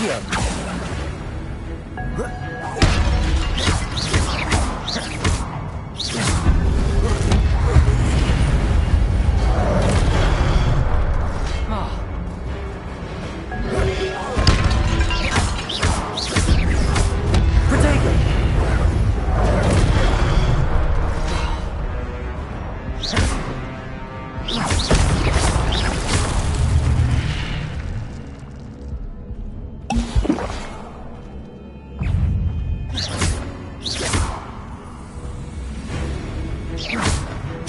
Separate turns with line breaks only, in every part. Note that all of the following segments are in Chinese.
Yeah.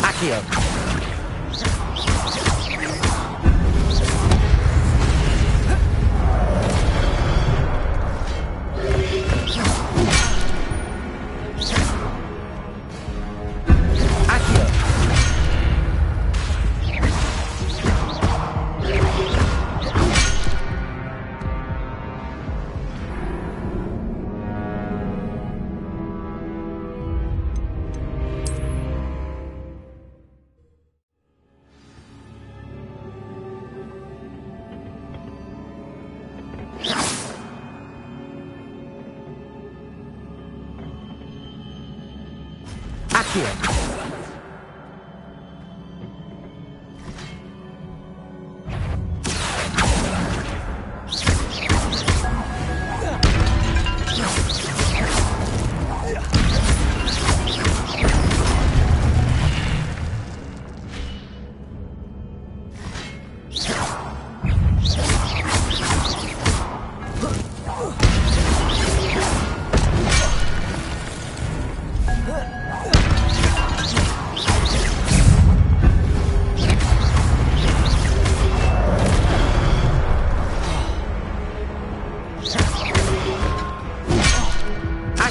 Accio.
坐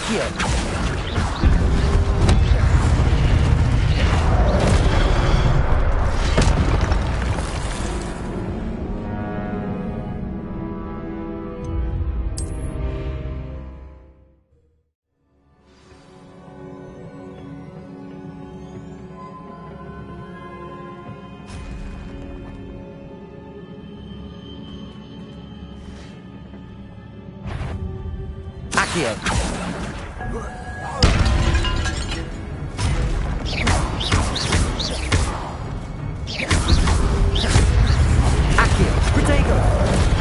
打起来！
打起来！Akio, Protego!